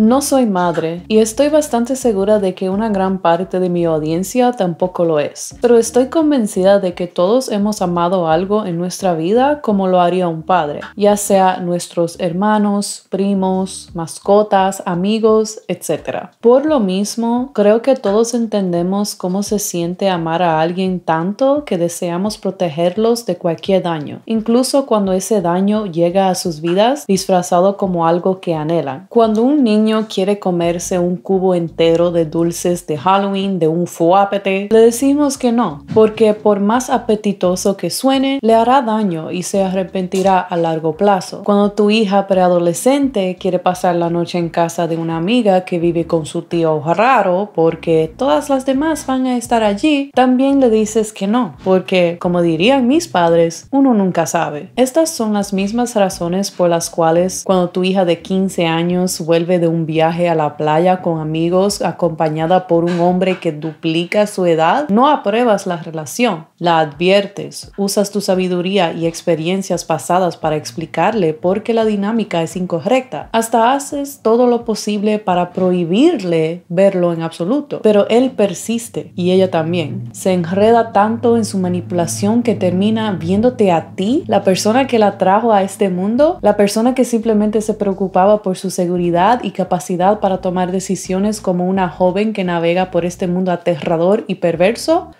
No soy madre y estoy bastante segura de que una gran parte de mi audiencia tampoco lo es, pero estoy convencida de que todos hemos amado algo en nuestra vida como lo haría un padre, ya sea nuestros hermanos, primos, mascotas, amigos, etc. Por lo mismo, creo que todos entendemos cómo se siente amar a alguien tanto que deseamos protegerlos de cualquier daño, incluso cuando ese daño llega a sus vidas disfrazado como algo que anhelan. Cuando un niño quiere comerse un cubo entero de dulces de Halloween de un fuapete, le decimos que no, porque por más apetitoso que suene, le hará daño y se arrepentirá a largo plazo. Cuando tu hija preadolescente quiere pasar la noche en casa de una amiga que vive con su tío raro porque todas las demás van a estar allí, también le dices que no, porque como dirían mis padres, uno nunca sabe. Estas son las mismas razones por las cuales cuando tu hija de 15 años vuelve de un viaje a la playa con amigos acompañada por un hombre que duplica su edad, no apruebas la relación, la adviertes, usas tu sabiduría y experiencias pasadas para explicarle por qué la dinámica es incorrecta, hasta haces todo lo posible para prohibirle verlo en absoluto, pero él persiste y ella también. Se enreda tanto en su manipulación que termina viéndote a ti, la persona que la trajo a este mundo, la persona que simplemente se preocupaba por su seguridad y capacidad para tomar decisiones como una joven que navega por este mundo aterrador y perverso,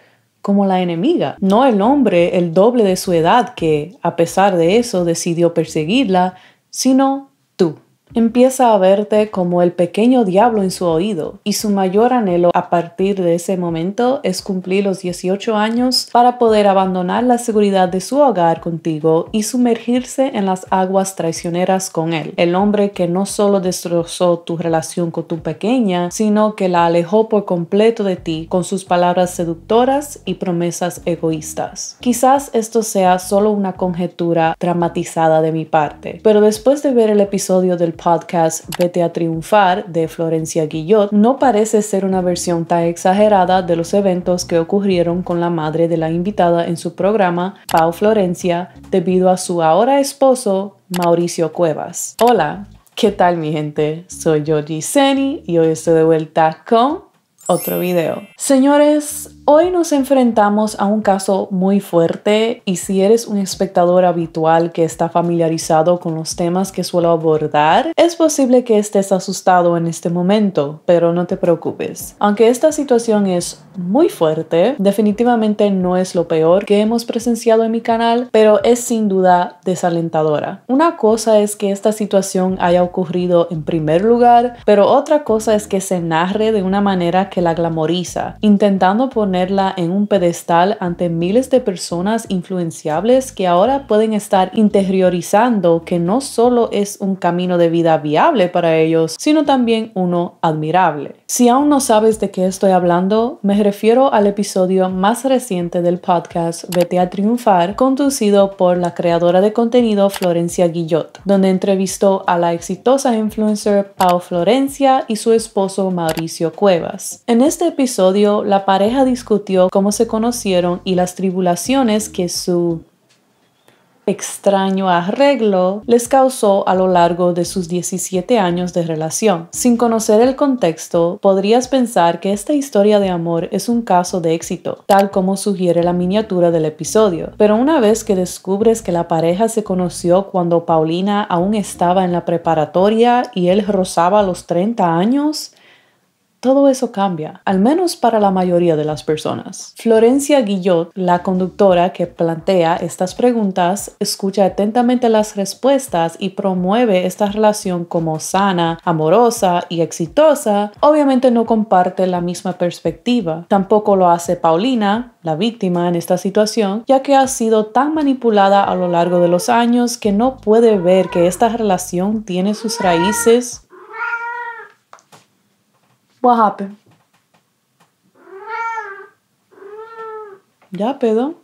como la enemiga, no el hombre el doble de su edad que, a pesar de eso, decidió perseguirla, sino. Empieza a verte como el pequeño diablo en su oído y su mayor anhelo a partir de ese momento es cumplir los 18 años para poder abandonar la seguridad de su hogar contigo y sumergirse en las aguas traicioneras con él. El hombre que no solo destrozó tu relación con tu pequeña, sino que la alejó por completo de ti con sus palabras seductoras y promesas egoístas. Quizás esto sea solo una conjetura dramatizada de mi parte, pero después de ver el episodio del podcast Vete a Triunfar de Florencia Guillot no parece ser una versión tan exagerada de los eventos que ocurrieron con la madre de la invitada en su programa, Pau Florencia, debido a su ahora esposo, Mauricio Cuevas. Hola, ¿qué tal mi gente? Soy yo Giseni y hoy estoy de vuelta con otro video. Señores, Hoy nos enfrentamos a un caso muy fuerte y si eres un espectador habitual que está familiarizado con los temas que suelo abordar, es posible que estés asustado en este momento, pero no te preocupes. Aunque esta situación es muy fuerte, definitivamente no es lo peor que hemos presenciado en mi canal, pero es sin duda desalentadora. Una cosa es que esta situación haya ocurrido en primer lugar, pero otra cosa es que se narre de una manera que la glamoriza, intentando poner en un pedestal ante miles de personas influenciables que ahora pueden estar interiorizando que no solo es un camino de vida viable para ellos, sino también uno admirable. Si aún no sabes de qué estoy hablando, me refiero al episodio más reciente del podcast Vete a Triunfar, conducido por la creadora de contenido Florencia Guillot, donde entrevistó a la exitosa influencer Pau Florencia y su esposo Mauricio Cuevas. En este episodio, la pareja cómo se conocieron y las tribulaciones que su extraño arreglo les causó a lo largo de sus 17 años de relación. Sin conocer el contexto, podrías pensar que esta historia de amor es un caso de éxito, tal como sugiere la miniatura del episodio. Pero una vez que descubres que la pareja se conoció cuando Paulina aún estaba en la preparatoria y él rozaba los 30 años, todo eso cambia, al menos para la mayoría de las personas. Florencia Guillot, la conductora que plantea estas preguntas, escucha atentamente las respuestas y promueve esta relación como sana, amorosa y exitosa. Obviamente no comparte la misma perspectiva. Tampoco lo hace Paulina, la víctima en esta situación, ya que ha sido tan manipulada a lo largo de los años que no puede ver que esta relación tiene sus raíces What happened? Ya, pedo.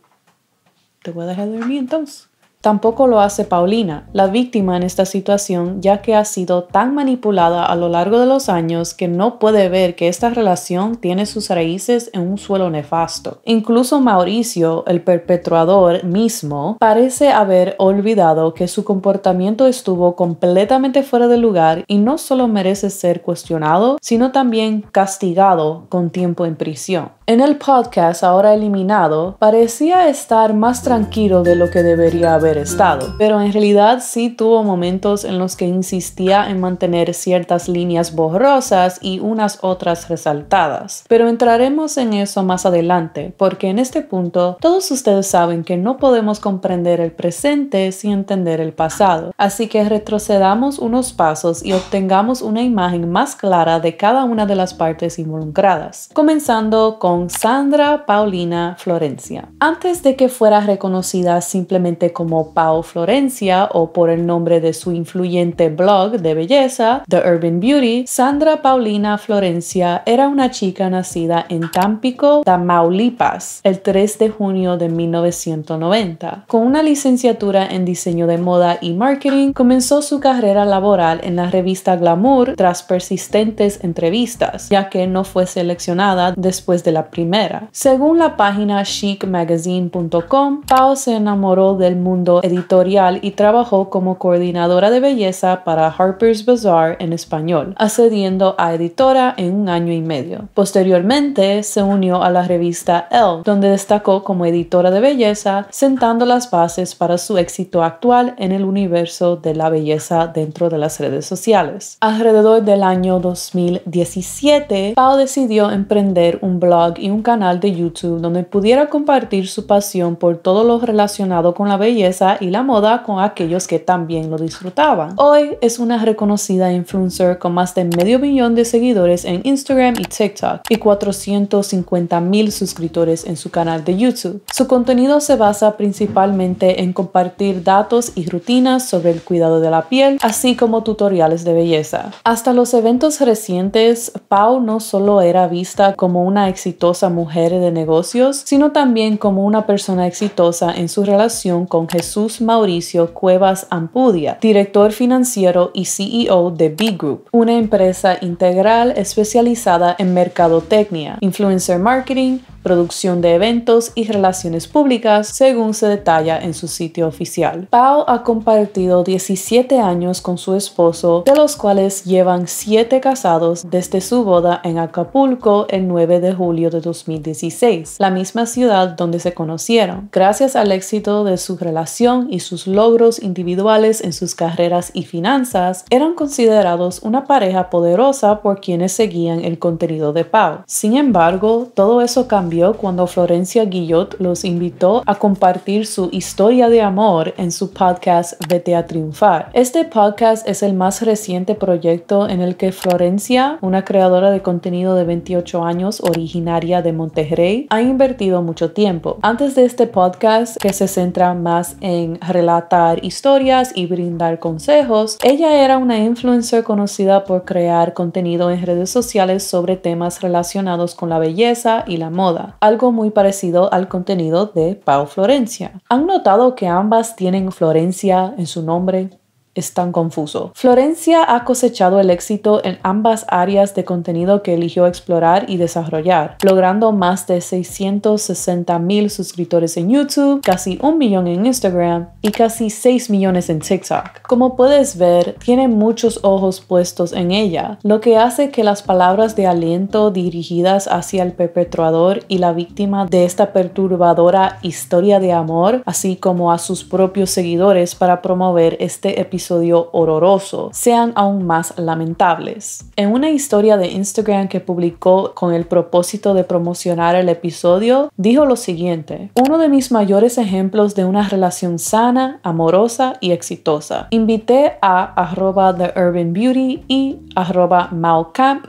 Te voy a dejar dormir entonces. Tampoco lo hace Paulina, la víctima en esta situación, ya que ha sido tan manipulada a lo largo de los años que no puede ver que esta relación tiene sus raíces en un suelo nefasto. Incluso Mauricio, el perpetuador mismo, parece haber olvidado que su comportamiento estuvo completamente fuera de lugar y no solo merece ser cuestionado, sino también castigado con tiempo en prisión. En el podcast ahora eliminado, parecía estar más tranquilo de lo que debería haber estado, pero en realidad sí tuvo momentos en los que insistía en mantener ciertas líneas borrosas y unas otras resaltadas. Pero entraremos en eso más adelante, porque en este punto todos ustedes saben que no podemos comprender el presente sin entender el pasado, así que retrocedamos unos pasos y obtengamos una imagen más clara de cada una de las partes involucradas, comenzando con Sandra Paulina Florencia. Antes de que fuera reconocida simplemente como Pau Florencia o por el nombre de su influyente blog de belleza, The Urban Beauty, Sandra Paulina Florencia era una chica nacida en Tampico, Tamaulipas, el 3 de junio de 1990. Con una licenciatura en diseño de moda y marketing, comenzó su carrera laboral en la revista Glamour tras persistentes entrevistas, ya que no fue seleccionada después de la primera. Según la página chicmagazine.com, Pau se enamoró del mundo editorial y trabajó como coordinadora de belleza para Harper's Bazaar en español, accediendo a editora en un año y medio. Posteriormente se unió a la revista Elle, donde destacó como editora de belleza, sentando las bases para su éxito actual en el universo de la belleza dentro de las redes sociales. Alrededor del año 2017, Pau decidió emprender un blog y un canal de YouTube donde pudiera compartir su pasión por todo lo relacionado con la belleza y la moda con aquellos que también lo disfrutaban. Hoy es una reconocida influencer con más de medio millón de seguidores en Instagram y TikTok y 450 mil suscriptores en su canal de YouTube. Su contenido se basa principalmente en compartir datos y rutinas sobre el cuidado de la piel, así como tutoriales de belleza. Hasta los eventos recientes, Pau no solo era vista como una exitosa mujer de negocios, sino también como una persona exitosa en su relación con Jesús Mauricio Cuevas Ampudia, director financiero y CEO de B Group, una empresa integral especializada en mercadotecnia, influencer marketing, producción de eventos y relaciones públicas, según se detalla en su sitio oficial. Pau ha compartido 17 años con su esposo, de los cuales llevan 7 casados desde su boda en Acapulco el 9 de julio de 2016, la misma ciudad donde se conocieron. Gracias al éxito de su relación y sus logros individuales en sus carreras y finanzas, eran considerados una pareja poderosa por quienes seguían el contenido de Pau. Sin embargo, todo eso cambió cuando Florencia Guillot los invitó a compartir su historia de amor en su podcast Vete a Triunfar. Este podcast es el más reciente proyecto en el que Florencia, una creadora de contenido de 28 años originaria de Monterrey, ha invertido mucho tiempo. Antes de este podcast, que se centra más en relatar historias y brindar consejos, ella era una influencer conocida por crear contenido en redes sociales sobre temas relacionados con la belleza y la moda algo muy parecido al contenido de Pau Florencia. ¿Han notado que ambas tienen Florencia en su nombre? Es tan confuso. Florencia ha cosechado el éxito en ambas áreas de contenido que eligió explorar y desarrollar, logrando más de 660 mil suscriptores en YouTube, casi un millón en Instagram y casi 6 millones en TikTok. Como puedes ver, tiene muchos ojos puestos en ella, lo que hace que las palabras de aliento dirigidas hacia el perpetrador y la víctima de esta perturbadora historia de amor, así como a sus propios seguidores para promover este episodio horroroso sean aún más lamentables. En una historia de Instagram que publicó con el propósito de promocionar el episodio, dijo lo siguiente, uno de mis mayores ejemplos de una relación sana, amorosa y exitosa. Invité a arroba The Urban Beauty y arroba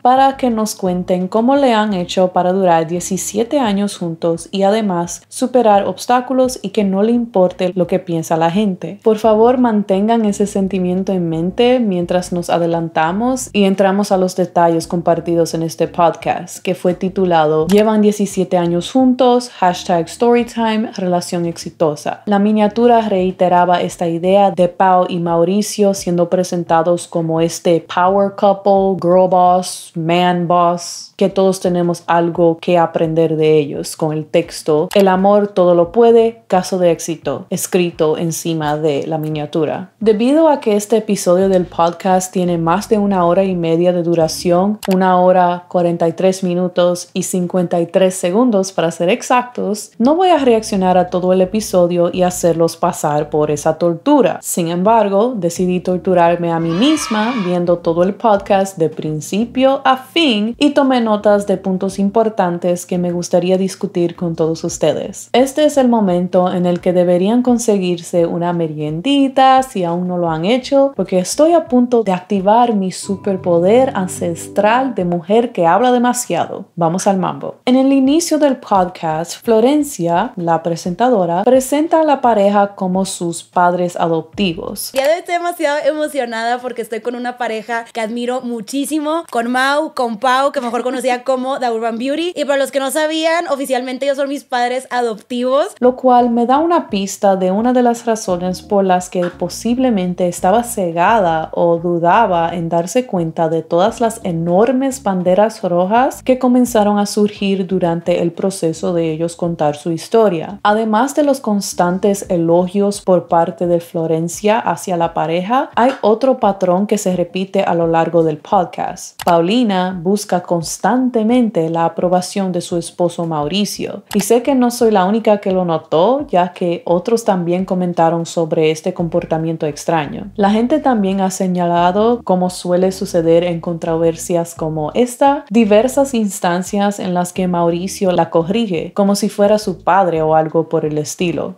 para que nos cuenten cómo le han hecho para durar 17 años juntos y además superar obstáculos y que no le importe lo que piensa la gente. Por favor, mantengan ese sentimiento en mente mientras nos adelantamos y entramos a los detalles compartidos en este podcast que fue titulado Llevan 17 años juntos, hashtag Storytime, relación exitosa. La miniatura reiteraba esta idea de Pau y Mauricio siendo presentados como este power couple, girl boss, man boss, que todos tenemos algo que aprender de ellos con el texto El amor todo lo puede, caso de éxito, escrito encima de la miniatura. Debido a que este episodio del podcast tiene más de una hora y media de duración, una hora 43 minutos y 53 segundos para ser exactos, no voy a reaccionar a todo el episodio y hacerlos pasar por esa tortura. Sin embargo, decidí torturarme a mí misma viendo todo el podcast de principio a fin y tomé notas de puntos importantes que me gustaría discutir con todos ustedes. Este es el momento en el que deberían conseguirse una meriendita si aún no lo han hecho, porque estoy a punto de activar mi superpoder ancestral de mujer que habla demasiado. Vamos al mambo. En el inicio del podcast, Florencia, la presentadora, presenta a la pareja como sus padres adoptivos. Ya demasiado emocionada porque estoy con una pareja que admiro muchísimo, con Mau, con Pau, que mejor conocía como The Urban Beauty. Y para los que no sabían, oficialmente ellos son mis padres adoptivos. Lo cual me da una pista de una de las razones por las que posiblemente estaba cegada o dudaba en darse cuenta de todas las enormes banderas rojas que comenzaron a surgir durante el proceso de ellos contar su historia. Además de los constantes elogios por parte de Florencia hacia la pareja, hay otro patrón que se repite a lo largo del podcast. Paulina busca constantemente la aprobación de su esposo Mauricio. Y sé que no soy la única que lo notó, ya que otros también comentaron sobre este comportamiento extraño. La gente también ha señalado, como suele suceder en controversias como esta, diversas instancias en las que Mauricio la corrige, como si fuera su padre o algo por el estilo.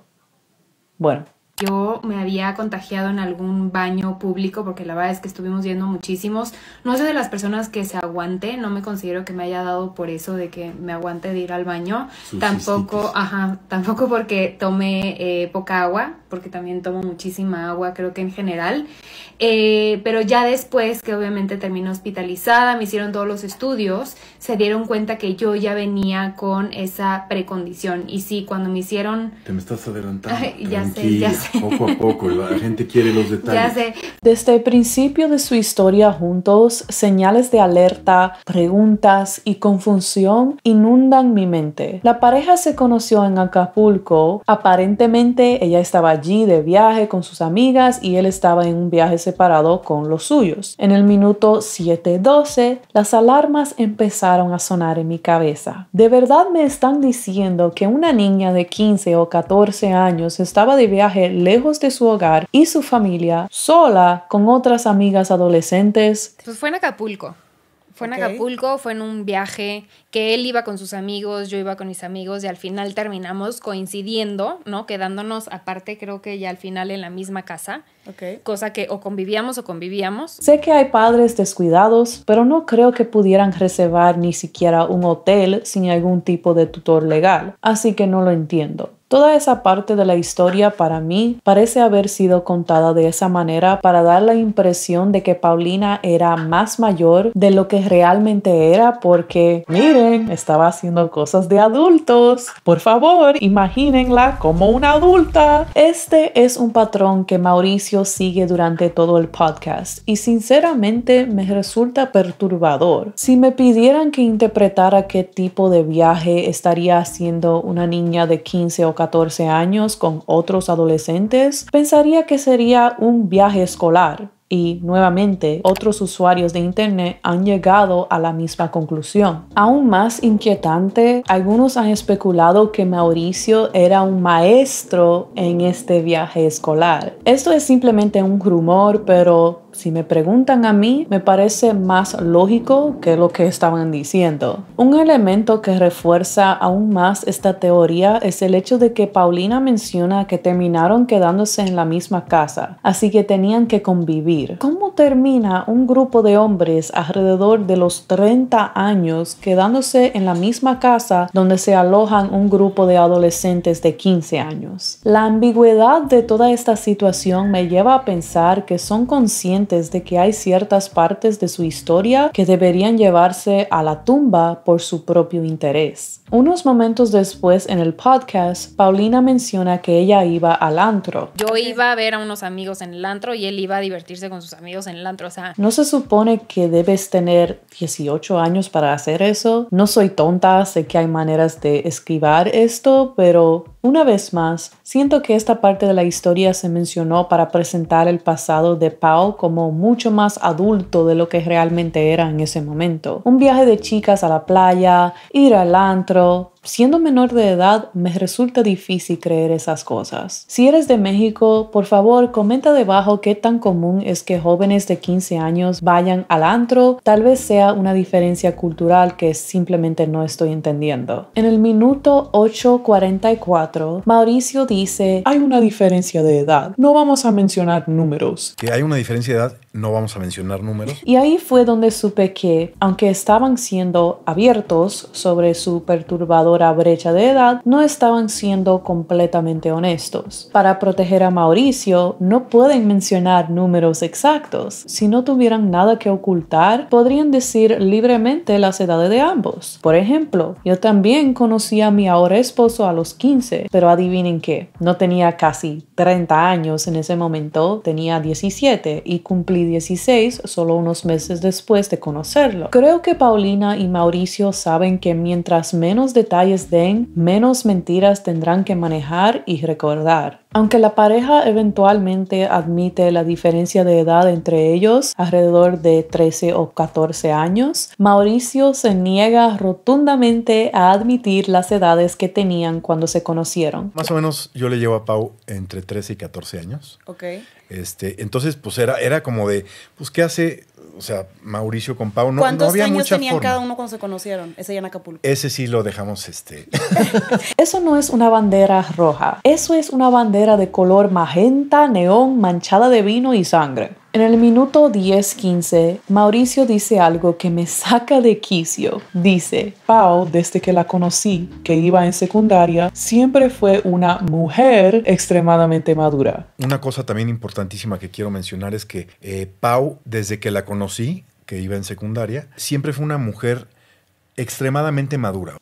Bueno, yo me había contagiado en algún baño público, porque la verdad es que estuvimos yendo muchísimos. No soy de las personas que se aguante, no me considero que me haya dado por eso de que me aguante de ir al baño. Tampoco, ajá, tampoco porque tomé eh, poca agua, porque también tomo muchísima agua, creo que en general. Eh, pero ya después que obviamente terminé hospitalizada, me hicieron todos los estudios, se dieron cuenta que yo ya venía con esa precondición. Y sí, cuando me hicieron... Te me estás adelantando. ya sé, ya sé. Poco a poco, la gente quiere los detalles. Ya sé. Desde el principio de su historia juntos, señales de alerta, preguntas y confusión inundan mi mente. La pareja se conoció en Acapulco. Aparentemente ella estaba allí de viaje con sus amigas y él estaba en un viaje separado con los suyos. En el minuto 7.12, las alarmas empezaron a sonar en mi cabeza. ¿De verdad me están diciendo que una niña de 15 o 14 años estaba de viaje lejos de su hogar y su familia, sola con otras amigas adolescentes. Pues fue en Acapulco. Fue en Acapulco, fue en un viaje que él iba con sus amigos, yo iba con mis amigos y al final terminamos coincidiendo, ¿no? Quedándonos aparte, creo que ya al final en la misma casa. Cosa que o convivíamos o convivíamos. Sé que hay padres descuidados, pero no creo que pudieran reservar ni siquiera un hotel sin algún tipo de tutor legal, así que no lo entiendo. Toda esa parte de la historia para mí parece haber sido contada de esa manera para dar la impresión de que Paulina era más mayor de lo que realmente era porque, miren, estaba haciendo cosas de adultos. Por favor, imagínenla como una adulta. Este es un patrón que Mauricio sigue durante todo el podcast y sinceramente me resulta perturbador. Si me pidieran que interpretara qué tipo de viaje estaría haciendo una niña de 15 o 14 años con otros adolescentes, pensaría que sería un viaje escolar. Y nuevamente, otros usuarios de Internet han llegado a la misma conclusión. Aún más inquietante, algunos han especulado que Mauricio era un maestro en este viaje escolar. Esto es simplemente un rumor, pero si me preguntan a mí, me parece más lógico que lo que estaban diciendo. Un elemento que refuerza aún más esta teoría es el hecho de que Paulina menciona que terminaron quedándose en la misma casa, así que tenían que convivir. ¿Cómo termina un grupo de hombres alrededor de los 30 años quedándose en la misma casa donde se alojan un grupo de adolescentes de 15 años? La ambigüedad de toda esta situación me lleva a pensar que son conscientes de que hay ciertas partes de su historia que deberían llevarse a la tumba por su propio interés. Unos momentos después en el podcast, Paulina menciona que ella iba al antro. Yo iba a ver a unos amigos en el antro y él iba a divertirse con sus amigos en el antro. O sea, No se supone que debes tener 18 años para hacer eso. No soy tonta, sé que hay maneras de esquivar esto, pero una vez más, siento que esta parte de la historia se mencionó para presentar el pasado de Paul como mucho más adulto de lo que realmente era en ese momento. Un viaje de chicas a la playa, ir al antro. Siendo menor de edad, me resulta difícil creer esas cosas. Si eres de México, por favor, comenta debajo qué tan común es que jóvenes de 15 años vayan al antro. Tal vez sea una diferencia cultural que simplemente no estoy entendiendo. En el minuto 8.44, Mauricio dice, hay una diferencia de edad. No vamos a mencionar números. Que hay una diferencia de edad, no vamos a mencionar números. Y ahí fue donde supe que, aunque estaban siendo abiertos sobre su perturbadora brecha de edad, no estaban siendo completamente honestos. Para proteger a Mauricio, no pueden mencionar números exactos. Si no tuvieran nada que ocultar, podrían decir libremente las edades de ambos. Por ejemplo, yo también conocí a mi ahora esposo a los 15, pero adivinen qué, no tenía casi 30 años en ese momento, tenía 17 y cumplí 16 solo unos meses después de conocerlo. Creo que Paulina y Mauricio saben que mientras menos detalles den, menos mentiras tendrán que manejar y recordar. Aunque la pareja eventualmente admite la diferencia de edad entre ellos, alrededor de 13 o 14 años, Mauricio se niega rotundamente a admitir las edades que tenían cuando se conocieron. Más o menos yo le llevo a Pau entre 13 y 14 años. Ok. Este, entonces, pues era, era como de, pues, ¿qué hace? O sea, Mauricio con Pau. No, no ¿Cuántos había años mucha tenían forma. cada uno cuando se conocieron? Ese ya en Acapulco. Ese sí lo dejamos, este. Eso no es una bandera roja, eso es una bandera de color magenta, neón, manchada de vino y sangre. En el minuto 10-15, Mauricio dice algo que me saca de quicio. Dice, Pau, desde que la conocí, que iba en secundaria, siempre fue una mujer extremadamente madura. Una cosa también importantísima que quiero mencionar es que eh, Pau, desde que la conocí, que iba en secundaria, siempre fue una mujer extremadamente madura.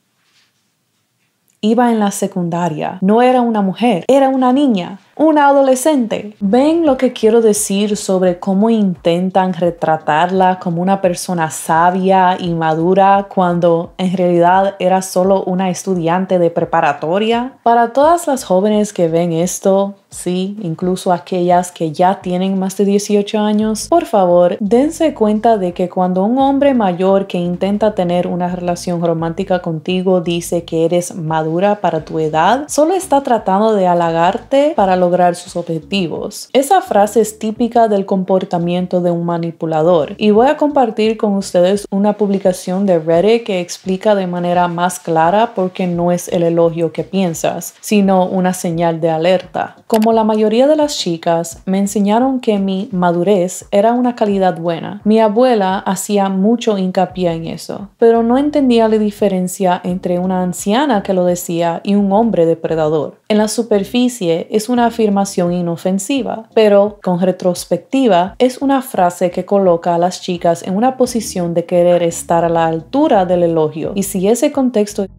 Iba en la secundaria, no era una mujer, era una niña, una adolescente. ¿Ven lo que quiero decir sobre cómo intentan retratarla como una persona sabia y madura cuando en realidad era solo una estudiante de preparatoria? Para todas las jóvenes que ven esto, sí, incluso aquellas que ya tienen más de 18 años, por favor, dense cuenta de que cuando un hombre mayor que intenta tener una relación romántica contigo dice que eres madura para tu edad, solo está tratando de halagarte para lograr sus objetivos. Esa frase es típica del comportamiento de un manipulador y voy a compartir con ustedes una publicación de Reddit que explica de manera más clara por qué no es el elogio que piensas, sino una señal de alerta. Como la mayoría de las chicas, me enseñaron que mi madurez era una calidad buena. Mi abuela hacía mucho hincapié en eso, pero no entendía la diferencia entre una anciana que lo decía y un hombre depredador. En la superficie es una afirmación inofensiva, pero con retrospectiva es una frase que coloca a las chicas en una posición de querer estar a la altura del elogio. Y si ese contexto es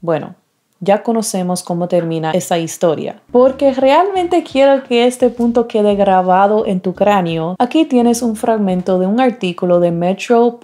bueno, ya conocemos cómo termina esa historia. Porque realmente quiero que este punto quede grabado en tu cráneo. Aquí tienes un fragmento de un artículo de metro.co.uk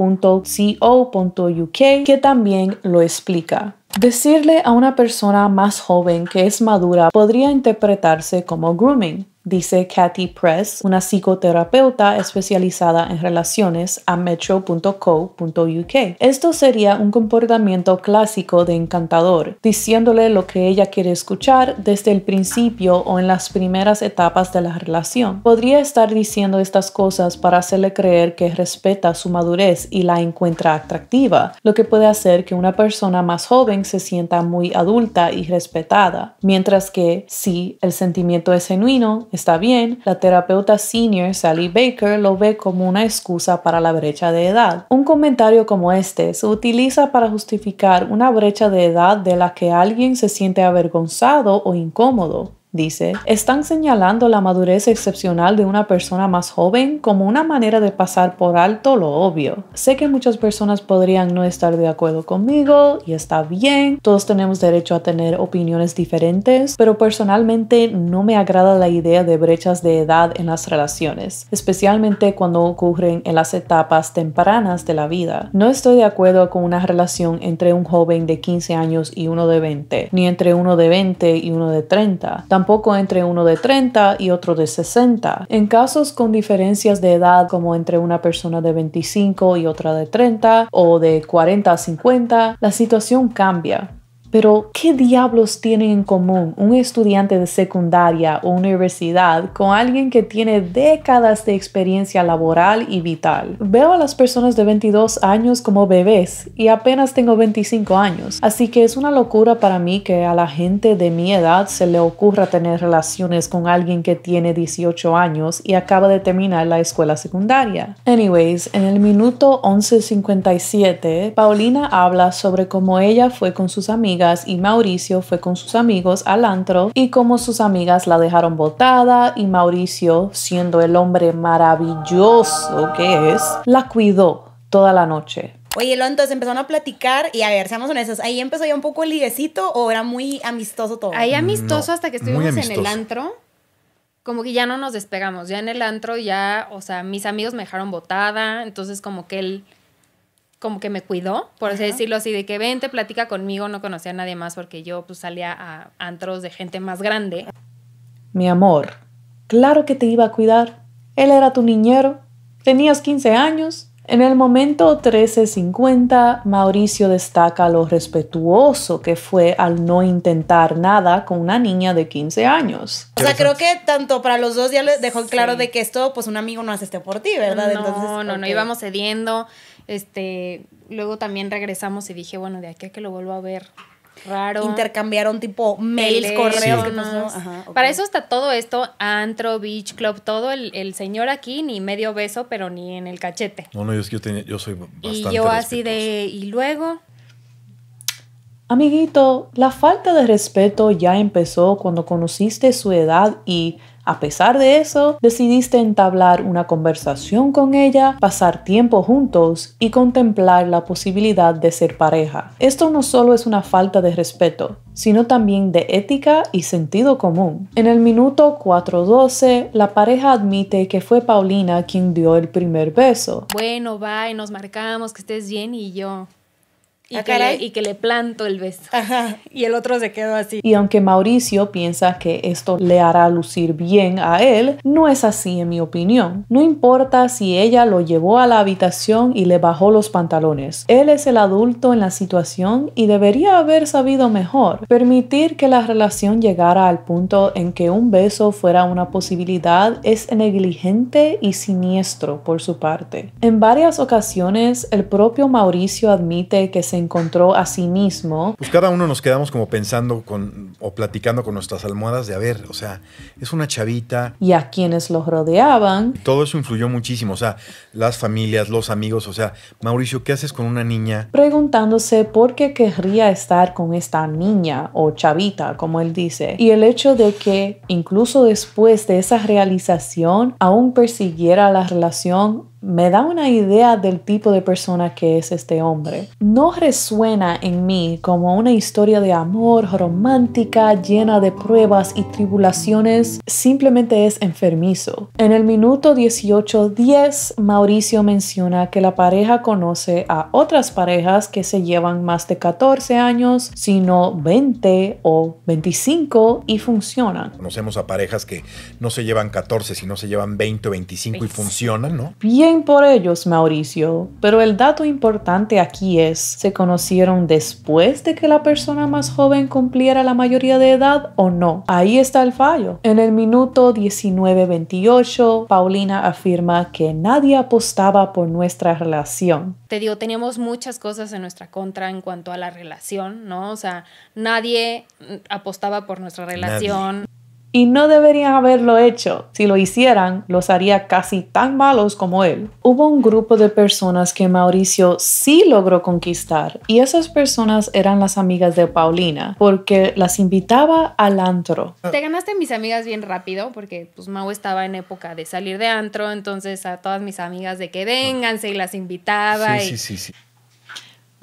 que también lo explica. Decirle a una persona más joven que es madura podría interpretarse como grooming. Dice Kathy Press, una psicoterapeuta especializada en relaciones a metro.co.uk. Esto sería un comportamiento clásico de encantador, diciéndole lo que ella quiere escuchar desde el principio o en las primeras etapas de la relación. Podría estar diciendo estas cosas para hacerle creer que respeta su madurez y la encuentra atractiva, lo que puede hacer que una persona más joven se sienta muy adulta y respetada, mientras que si el sentimiento es genuino, está bien, la terapeuta senior Sally Baker lo ve como una excusa para la brecha de edad. Un comentario como este se utiliza para justificar una brecha de edad de la que alguien se siente avergonzado o incómodo dice, están señalando la madurez excepcional de una persona más joven como una manera de pasar por alto lo obvio. Sé que muchas personas podrían no estar de acuerdo conmigo y está bien, todos tenemos derecho a tener opiniones diferentes, pero personalmente no me agrada la idea de brechas de edad en las relaciones, especialmente cuando ocurren en las etapas tempranas de la vida. No estoy de acuerdo con una relación entre un joven de 15 años y uno de 20, ni entre uno de 20 y uno de 30 tampoco entre uno de 30 y otro de 60. En casos con diferencias de edad como entre una persona de 25 y otra de 30 o de 40 a 50, la situación cambia. Pero, ¿qué diablos tienen en común un estudiante de secundaria o universidad con alguien que tiene décadas de experiencia laboral y vital? Veo a las personas de 22 años como bebés y apenas tengo 25 años, así que es una locura para mí que a la gente de mi edad se le ocurra tener relaciones con alguien que tiene 18 años y acaba de terminar la escuela secundaria. Anyways, en el minuto 11.57, Paulina habla sobre cómo ella fue con sus amigas y Mauricio fue con sus amigos al antro y como sus amigas la dejaron botada y Mauricio, siendo el hombre maravilloso que es, la cuidó toda la noche. Oye, lo entonces empezaron a platicar y a ver, seamos honestos, ahí empezó ya un poco el liguecito o era muy amistoso todo. Ahí amistoso No, hasta que muy estuvimos en el amistoso. antro. Como que ya no nos despegamos. Ya en el antro ya, o sea, mis amigos me dejaron botada. Entonces como que él, como que me cuidó, por así decirlo así, de que vente, platica conmigo. No conocía a nadie más porque yo pues salía a antros de gente más grande. Mi amor, claro que te iba a cuidar. Él era tu niñero. Tenías 15 años. En el momento 1350, Mauricio destaca lo respetuoso que fue al no intentar nada con una niña de 15 años. O sea, creo que tanto para los dos ya les dejó claro Sí. de que esto, pues un amigo no hace este por ti, ¿verdad? No, Entonces, no, no, ok. íbamos cediendo. Este, luego también regresamos y dije, bueno, de aquí a que lo vuelvo a ver raro. Intercambiaron tipo mails, correos. Ajá. Para eso está todo esto, antro, beach club, todo el, el señor aquí, ni medio beso, pero ni en el cachete. No, no, yo, es que yo, tenía- yo soy bastante Y yo así de, y luego, Amiguito, la falta de respeto ya empezó cuando conociste su edad y, a pesar de eso, decidiste entablar una conversación con ella, pasar tiempo juntos y contemplar la posibilidad de ser pareja. Esto no solo es una falta de respeto, sino también de ética y sentido común. En el minuto 4.12, la pareja admite que fue Paulina quien dio el primer beso. bueno, y nos marcamos, que estés bien, y yo. Y, Ah, que, le, caray. y que le planto el beso. Ajá. Y el otro se quedó así. Y aunque Mauricio piensa que esto le hará lucir bien a él, no es así en mi opinión. No importa si ella lo llevó a la habitación y le bajó los pantalones. Él es el adulto en la situación y debería haber sabido mejor. Permitir que la relación llegara al punto en que un beso fuera una posibilidad es negligente y siniestro por su parte. En varias ocasiones, el propio Mauricio admite que se encontró a sí mismo Pues cada uno nos quedamos como pensando con, o platicando con nuestras almohadas de, a ver, o sea, es una chavita. y a quienes los rodeaban, Todo eso influyó muchísimo, o sea, las familias, los amigos, o sea, Mauricio, ¿qué haces con una niña? preguntándose por qué querría estar con esta niña o chavita, como él dice, y el hecho de que incluso después de esa realización aún persiguiera la relación me da una idea del tipo de persona que es este hombre. No resuena en mí como una historia de amor romántica llena de pruebas y tribulaciones, simplemente es enfermizo. En el minuto 18.10, Mauricio menciona que la pareja conoce a otras parejas que se llevan más de 14 años, sino 20 o 25 y funcionan. Conocemos a parejas que no se llevan 14, sino se llevan 20 o 25 y funcionan, ¿no? Bien por ellos, Mauricio, pero el dato importante aquí es, ¿se conocieron después de que la persona más joven cumpliera la mayoría de edad o no? Ahí está el fallo. En el minuto 19.28, Paulina afirma que nadie apostaba por nuestra relación. Te digo, teníamos muchas cosas en nuestra contra en cuanto a la relación, ¿no? O sea, nadie apostaba por nuestra relación y no deberían haberlo hecho. Si lo hicieran, los haría casi tan malos como él. Hubo un grupo de personas que Mauricio sí logró conquistar y esas personas eran las amigas de Paulina porque las invitaba al antro. Te ganaste mis amigas bien rápido porque pues Mau estaba en época de salir de antro, entonces a todas mis amigas de que vénganse y las invitaba. Sí, y... sí, sí, sí.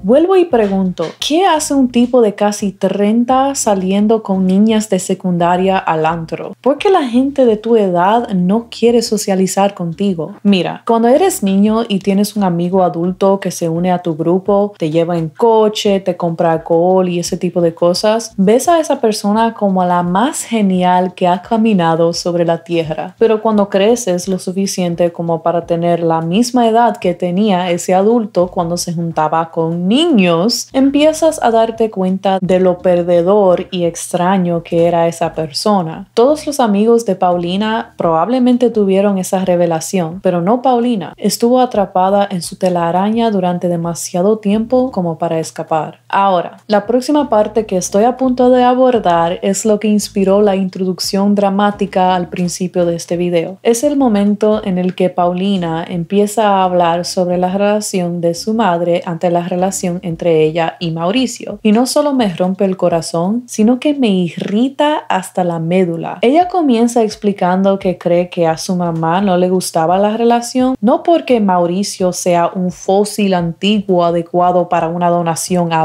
Vuelvo y pregunto, ¿qué hace un tipo de casi 30 saliendo con niñas de secundaria al antro? ¿Por qué la gente de tu edad no quiere socializar contigo? Mira, cuando eres niño y tienes un amigo adulto que se une a tu grupo, te lleva en coche, te compra alcohol y ese tipo de cosas, ves a esa persona como la más genial que ha caminado sobre la tierra. Pero cuando creces lo suficiente como para tener la misma edad que tenía ese adulto cuando se juntaba con niños, empiezas a darte cuenta de lo perdedor y extraño que era esa persona. Todos los amigos de Paulina probablemente tuvieron esa revelación, pero no Paulina. Estuvo atrapada en su telaraña durante demasiado tiempo como para escapar. Ahora, la próxima parte que estoy a punto de abordar es lo que inspiró la introducción dramática al principio de este video. Es el momento en el que Paulina empieza a hablar sobre la relación de su madre ante la relación entre ella y Mauricio. Y no solo me rompe el corazón, sino que me irrita hasta la médula. Ella comienza explicando que cree que a su mamá no le gustaba la relación, no porque Mauricio sea un fósil antiguo adecuado para una donación a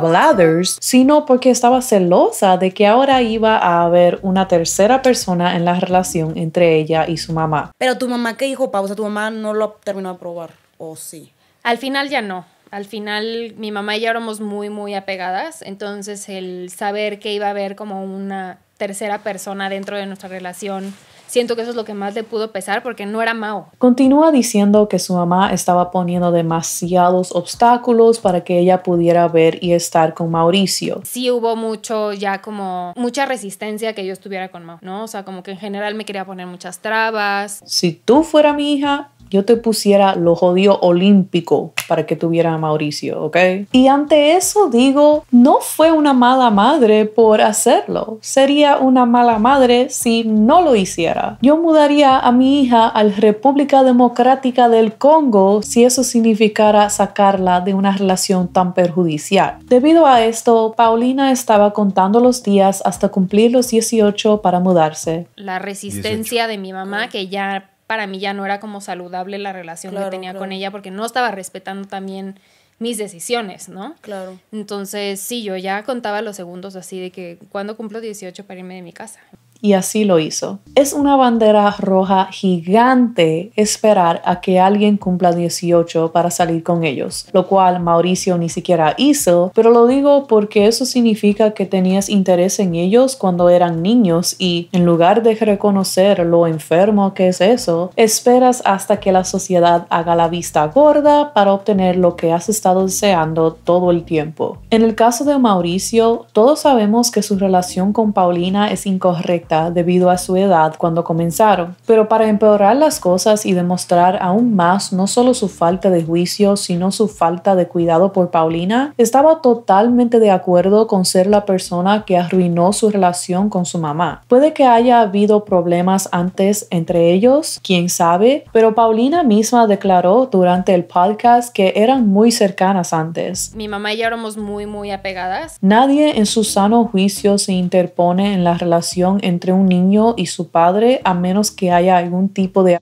Sino porque estaba celosa de que ahora iba a haber una tercera persona en la relación entre ella y su mamá. Pero tu mamá, ¿qué dijo, pausa? ¿Tu mamá no lo terminó de probar? ¿O sí? Al final ya no al final mi mamá y yo éramos muy, muy apegadas, entonces el saber que iba a haber como una tercera persona dentro de nuestra relación, siento que eso es lo que más le pudo pesar porque no era Mao. Continúa diciendo que su mamá estaba poniendo demasiados obstáculos para que ella pudiera ver y estar con Mauricio. Sí hubo mucho ya como mucha resistencia que yo estuviera con Mao, ¿no? O sea, como que en general me quería poner muchas trabas. Si tú fuera mi hija, yo te pusiera lo jodido olímpico para que tuviera a Mauricio, ¿ok? Y ante eso digo, no fue una mala madre por hacerlo. Sería una mala madre si no lo hiciera. Yo mudaría a mi hija a la República Democrática del Congo si eso significara sacarla de una relación tan perjudicial. Debido a esto, Paulina estaba contando los días hasta cumplir los 18 para mudarse. La resistencia de mi mamá que ya para mí ya no era como saludable la relación que tenía con ella porque no estaba respetando también mis decisiones, ¿no? Claro. Entonces, sí, yo ya contaba los segundos así de que cuando cumplo 18 para irme de mi casa y así lo hizo. Es una bandera roja gigante esperar a que alguien cumpla 18 para salir con ellos, lo cual Mauricio ni siquiera hizo, pero lo digo porque eso significa que tenías interés en ellos cuando eran niños y en lugar de reconocer lo enfermo que es eso, esperas hasta que la sociedad haga la vista gorda para obtener lo que has estado deseando todo el tiempo. En el caso de Mauricio, todos sabemos que su relación con Paulina es incorrecta debido a su edad cuando comenzaron. Pero para empeorar las cosas y demostrar aún más no solo su falta de juicio, sino su falta de cuidado por Paulina, estaba totalmente de acuerdo con ser la persona que arruinó su relación con su mamá. Puede que haya habido problemas antes entre ellos, quién sabe, pero Paulina misma declaró durante el podcast que eran muy cercanas antes. Mi mamá y yo éramos muy, muy apegadas. Nadie en su sano juicio se interpone en la relación entre entre un niño y su padre a menos que haya algún tipo de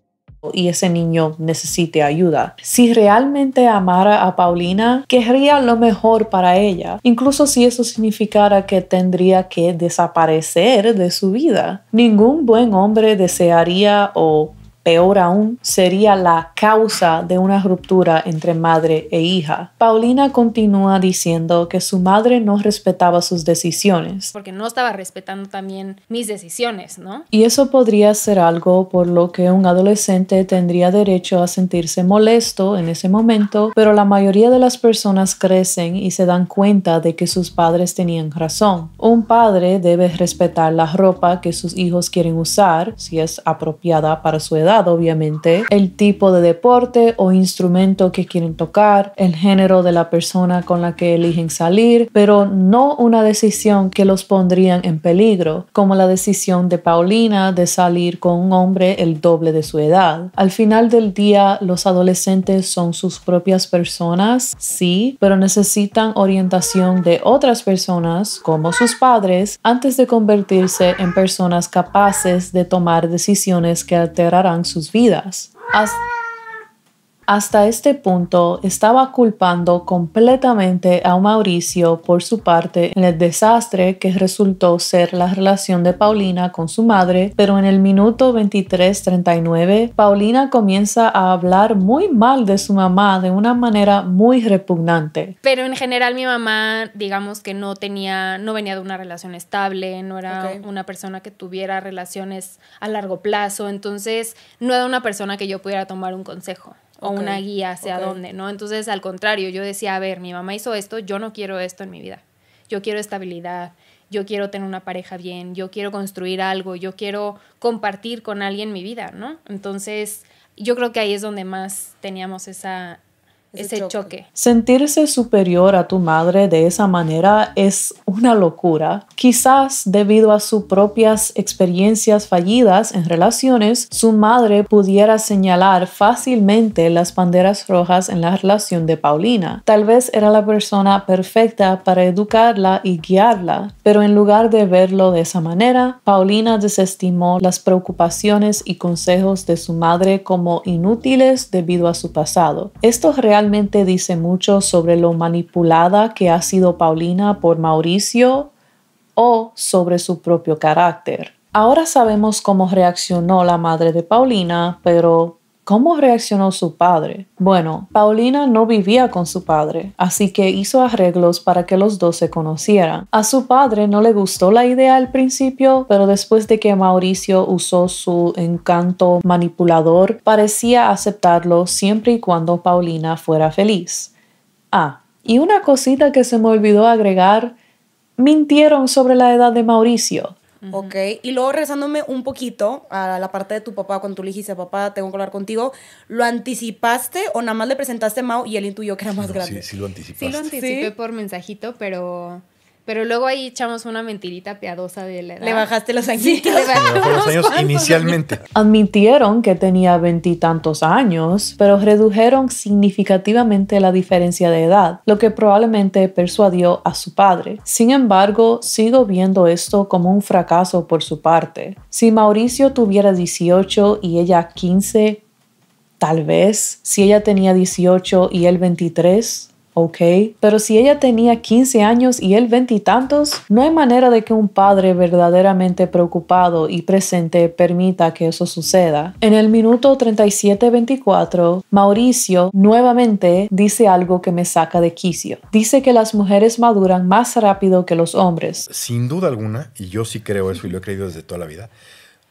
y ese niño necesite ayuda. Si realmente amara a Paulina, querría lo mejor para ella, incluso si eso significara que tendría que desaparecer de su vida. Ningún buen hombre desearía o peor aún, sería la causa de una ruptura entre madre e hija. Paulina continúa diciendo que su madre no respetaba sus decisiones. Porque no estaba respetando también mis decisiones, ¿no? Y eso podría ser algo por lo que un adolescente tendría derecho a sentirse molesto en ese momento, pero la mayoría de las personas crecen y se dan cuenta de que sus padres tenían razón. Un padre debe respetar la ropa que sus hijos quieren usar, si es apropiada para su edad obviamente, el tipo de deporte o instrumento que quieren tocar, el género de la persona con la que eligen salir, pero no una decisión que los pondrían en peligro, como la decisión de Paulina de salir con un hombre el doble de su edad. Al final del día, los adolescentes son sus propias personas, sí, pero necesitan orientación de otras personas, como sus padres, antes de convertirse en personas capaces de tomar decisiones que alterarán sus vidas. Este punto estaba culpando completamente a Mauricio por su parte en el desastre que resultó ser la relación de Paulina con su madre, pero en el minuto 23:39 Paulina comienza a hablar muy mal de su mamá de una manera muy repugnante. Pero en general mi mamá, digamos que no tenía, no venía de una relación estable, no era una persona que tuviera relaciones a largo plazo, entonces no era una persona que yo pudiera tomar un consejo o una guía hacia dónde, ¿no? Entonces, al contrario, yo decía, a ver, mi mamá hizo esto, yo no quiero esto en mi vida. Yo quiero estabilidad, yo quiero tener una pareja bien, yo quiero construir algo, yo quiero compartir con alguien mi vida, ¿no? Entonces, yo creo que ahí es donde más teníamos esa, ese, choque. Sentirse superior a tu madre de esa manera es una locura. Quizás debido a sus propias experiencias fallidas en relaciones, su madre pudiera señalar fácilmente las banderas rojas en la relación de Paulina. Tal vez era la persona perfecta para educarla y guiarla, pero en lugar de verlo de esa manera, Paulina desestimó las preocupaciones y consejos de su madre como inútiles debido a su pasado. Esto realmente dice mucho sobre lo manipulada que ha sido Paulina por Mauricio o sobre su propio carácter. Ahora sabemos cómo reaccionó la madre de Paulina, pero ¿Cómo reaccionó su padre? Bueno, Paulina no vivía con su padre, así que hizo arreglos para que los dos se conocieran. A su padre no le gustó la idea al principio, pero después de que Mauricio usó su encanto manipulador, parecía aceptarlo siempre y cuando Paulina fuera feliz. Ah, y una cosita que se me olvidó agregar, mintieron sobre la edad de Mauricio. Ok, y luego rezándome un poquito a la parte de tu papá, cuando tú le dijiste, papá, tengo que hablar contigo, ¿lo anticipaste o nada más le presentaste a Mau y él intuyó que era más grande? Sí, sí lo anticipaste. Sí lo anticipé por mensajito, pero pero luego ahí echamos una mentirita piadosa de la edad. Le bajaste los años. Sí, le bajaste los años inicialmente. Admitieron que tenía veintitantos años, pero redujeron significativamente la diferencia de edad, lo que probablemente persuadió a su padre. Sin embargo, sigo viendo esto como un fracaso por su parte. Si Mauricio tuviera 18 y ella 15, tal vez. Si ella tenía 18 y él 23, ok, pero si ella tenía 15 años y él veintitantos, no hay manera de que un padre verdaderamente preocupado y presente permita que eso suceda. En el minuto 37-24, Mauricio nuevamente dice algo que me saca de quicio. Dice que las mujeres maduran más rápido que los hombres. Sin duda alguna, y yo sí creo eso y lo he creído desde toda la vida,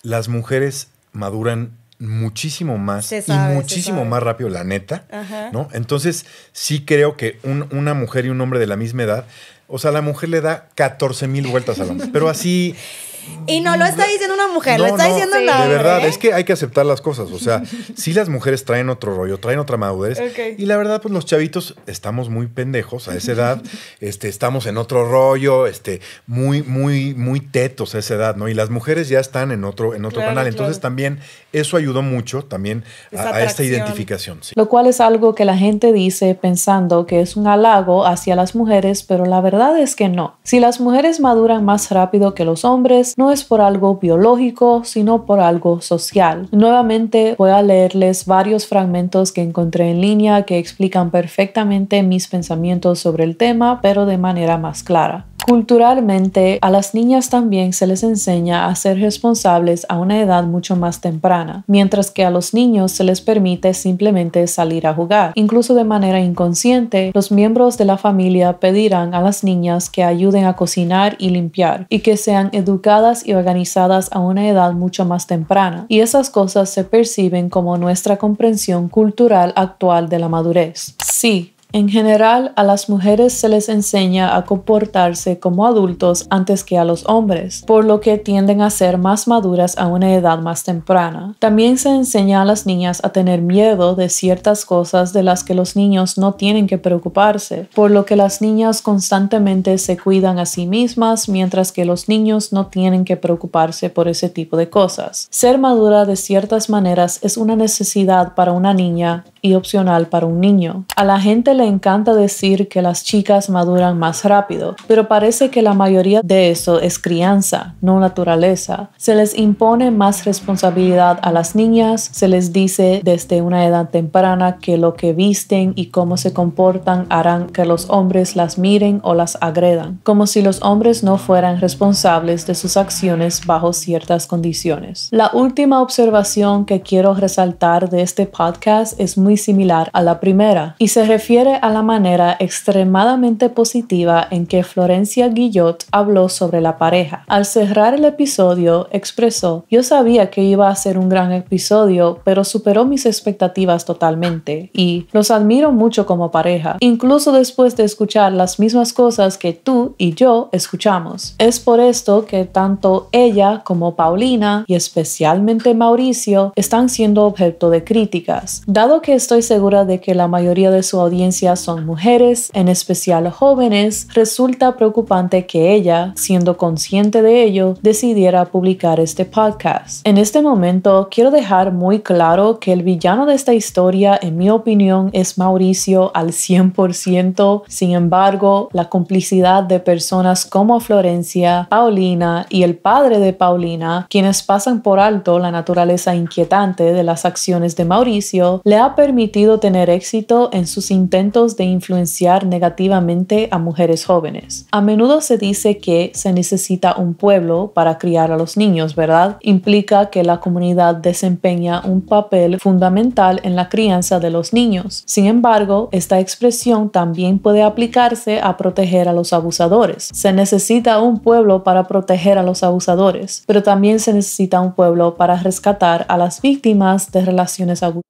las mujeres maduran muchísimo más y muchísimo más rápido, la neta, ¿no? Entonces, sí creo que una mujer y un hombre de la misma edad, o sea, la mujer le da 14 mil vueltas al hombre, pero así y no lo está diciendo una mujer, lo está diciendo la De verdad, es que hay que aceptar las cosas. O sea, sí las mujeres traen otro rollo, traen otra madurez. Y la verdad, pues los chavitos estamos muy pendejos a esa edad. este, estamos en otro rollo, este, muy, muy, muy tetos a esa edad, ¿no? Y las mujeres ya están en otro, en otro canal. Entonces también eso ayudó mucho también a, esta identificación. Lo cual es algo que la gente dice pensando que es un halago hacia las mujeres, pero la verdad es que no. Si las mujeres maduran más rápido que los hombres, no es por algo biológico, sino por algo social. Nuevamente voy a leerles varios fragmentos que encontré en línea que explican perfectamente mis pensamientos sobre el tema, pero de manera más clara. Culturalmente, a las niñas también se les enseña a ser responsables a una edad mucho más temprana, mientras que a los niños se les permite simplemente salir a jugar. Incluso de manera inconsciente, los miembros de la familia pedirán a las niñas que ayuden a cocinar y limpiar, y que sean educadas y organizadas a una edad mucho más temprana. Y esas cosas se perciben como nuestra comprensión cultural actual de la madurez. Sí, en general, a las mujeres se les enseña a comportarse como adultos antes que a los hombres, por lo que tienden a ser más maduras a una edad más temprana. También se enseña a las niñas a tener miedo de ciertas cosas de las que los niños no tienen que preocuparse, por lo que las niñas constantemente se cuidan a sí mismas mientras que los niños no tienen que preocuparse por ese tipo de cosas. Ser madura de ciertas maneras es una necesidad para una niña y opcional para un niño. A la gente le encanta decir que las chicas maduran más rápido, pero parece que la mayoría de eso es crianza, no naturaleza. Se les impone más responsabilidad a las niñas, se les dice desde una edad temprana que lo que visten y cómo se comportan harán que los hombres las miren o las agredan, como si los hombres no fueran responsables de sus acciones bajo ciertas condiciones. La última observación que quiero resaltar de este podcast es muy similar a la primera y se refiere a la manera extremadamente positiva en que Florencia Guillot habló sobre la pareja. Al cerrar el episodio, expresó, yo sabía que iba a ser un gran episodio, pero superó mis expectativas totalmente y los admiro mucho como pareja, incluso después de escuchar las mismas cosas que tú y yo escuchamos. Es por esto que tanto ella como Paulina y especialmente Mauricio están siendo objeto de críticas, dado que estoy segura de que la mayoría de su audiencia son mujeres, en especial jóvenes, resulta preocupante que ella, siendo consciente de ello, decidiera publicar este podcast. En este momento quiero dejar muy claro que el villano de esta historia, en mi opinión, es Mauricio al 100%. Sin embargo, la complicidad de personas como Florencia, Paulina y el padre de Paulina, quienes pasan por alto la naturaleza inquietante de las acciones de Mauricio, le ha permitido tener éxito en sus intentos de influenciar negativamente a mujeres jóvenes. A menudo se dice que se necesita un pueblo para criar a los niños, ¿verdad? Implica que la comunidad desempeña un papel fundamental en la crianza de los niños. Sin embargo, esta expresión también puede aplicarse a proteger a los abusadores. Se necesita un pueblo para proteger a los abusadores, pero también se necesita un pueblo para rescatar a las víctimas de relaciones abusivas.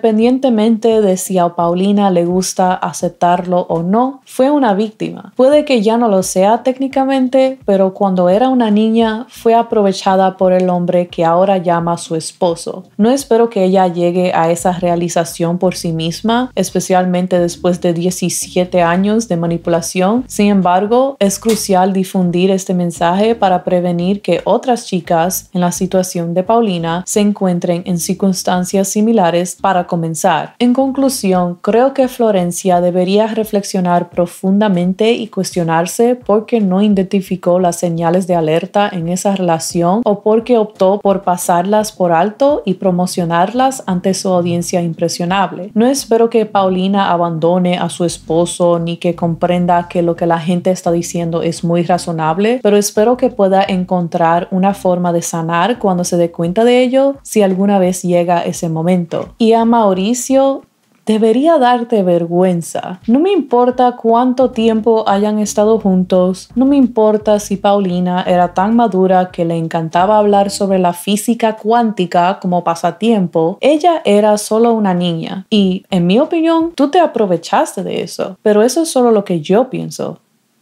De si a Paulina le gusta aceptarlo o no, fue una víctima. Puede que ya no lo sea técnicamente, pero cuando era una niña fue aprovechada por el hombre que ahora llama su esposo. No espero que ella llegue a esa realización por sí misma, especialmente después de 17 años de manipulación. Sin embargo, es crucial difundir este mensaje para prevenir que otras chicas en la situación de Paulina se encuentren en circunstancias similares para comenzar. En conclusión, creo que Florencia debería reflexionar profundamente y cuestionarse por qué no identificó las señales de alerta en esa relación o por qué optó por pasarlas por alto y promocionarlas ante su audiencia impresionable. No espero que Paulina abandone a su esposo ni que comprenda que lo que la gente está diciendo es muy razonable, pero espero que pueda encontrar una forma de sanar cuando se dé cuenta de ello si alguna vez llega ese momento. Y a Mauricio debería darte vergüenza. No me importa cuánto tiempo hayan estado juntos, no me importa si Paulina era tan madura que le encantaba hablar sobre la física cuántica como pasatiempo, ella era solo una niña y, en mi opinión, tú te aprovechaste de eso. Pero eso es solo lo que yo pienso.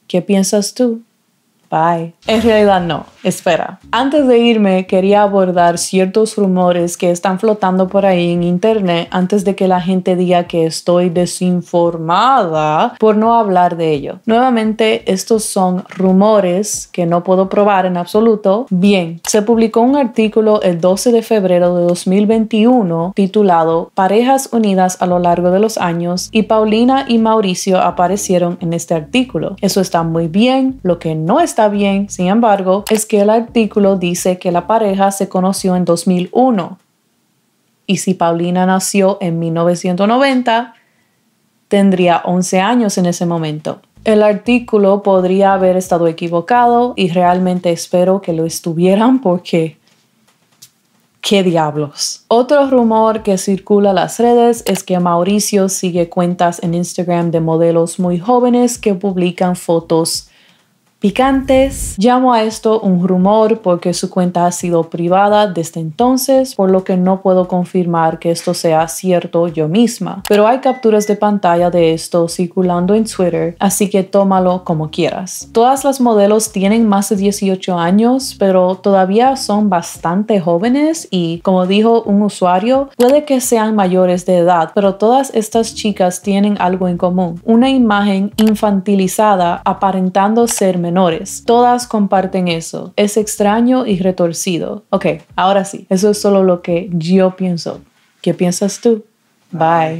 ¿Qué piensas tú? Bye. En realidad no, espera. Antes de irme quería abordar ciertos rumores que están flotando por ahí en internet antes de que la gente diga que estoy desinformada por no hablar de ello. Nuevamente, estos son rumores que no puedo probar en absoluto. Bien, se publicó un artículo el 12 de febrero de 2021 titulado Parejas unidas a lo largo de los años y Paulina y Mauricio aparecieron en este artículo. Eso está muy bien. Lo que no está bien, sin embargo, es que el artículo dice que la pareja se conoció en 2001. Y si Paulina nació en 1990, tendría 11 años en ese momento. El artículo podría haber estado equivocado y realmente espero que lo estuvieran porque... ¿Qué diablos? Otro rumor que circula las redes es que Mauricio sigue cuentas en Instagram de modelos muy jóvenes que publican fotos picantes. Llamo a esto un rumor porque su cuenta ha sido privada desde entonces, por lo que no puedo confirmar que esto sea cierto yo misma. Pero hay capturas de pantalla de esto circulando en Twitter, así que tómalo como quieras. Todas las modelos tienen más de 18 años, pero todavía son bastante jóvenes y, como dijo un usuario, puede que sean mayores de edad, pero todas estas chicas tienen algo en común, una imagen infantilizada aparentando ser Todas comparten eso. Es extraño y retorcido. Ok, ahora sí, eso es solo lo que yo pienso. ¿Qué piensas tú? Bye.